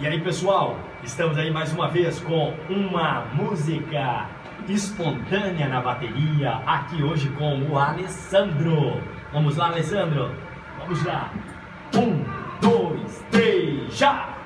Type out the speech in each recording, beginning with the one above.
E aí, pessoal, estamos aí mais uma vez com uma música espontânea na bateria, aqui hoje com o Alessandro. Vamos lá, Alessandro? Vamos lá. Um, dois, três, já!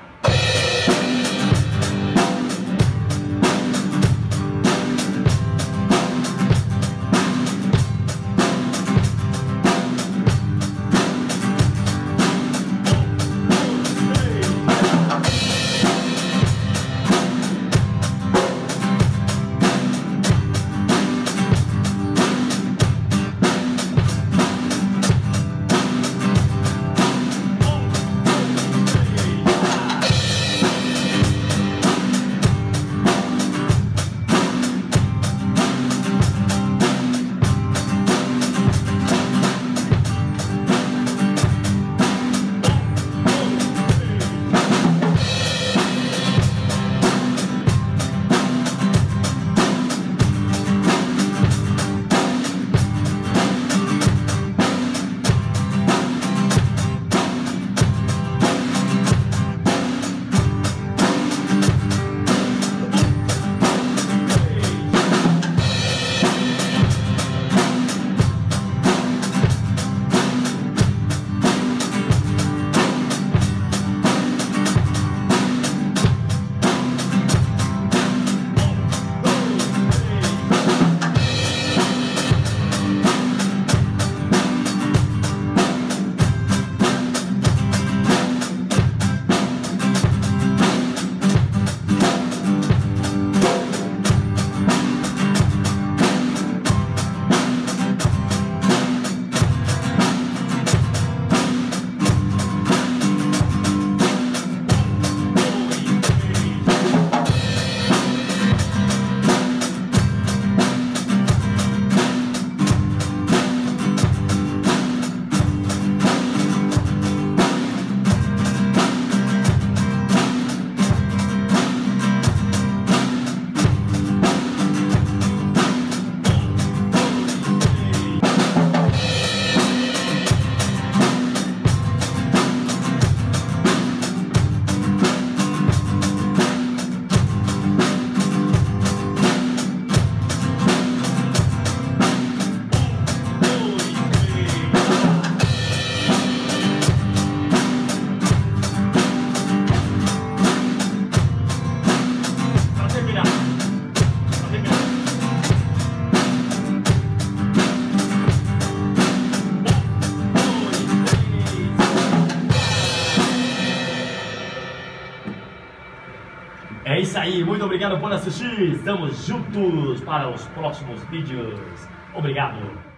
Isso aí, muito obrigado por assistir. Estamos juntos para os próximos vídeos. Obrigado.